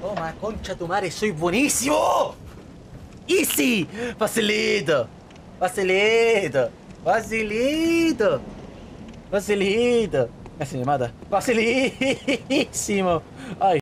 Toma, concha tu madre, soy buenísimo. Easy. Facilito. Facilito. Facilito. Facilito. Casi me mata. Facilísimo. Ay.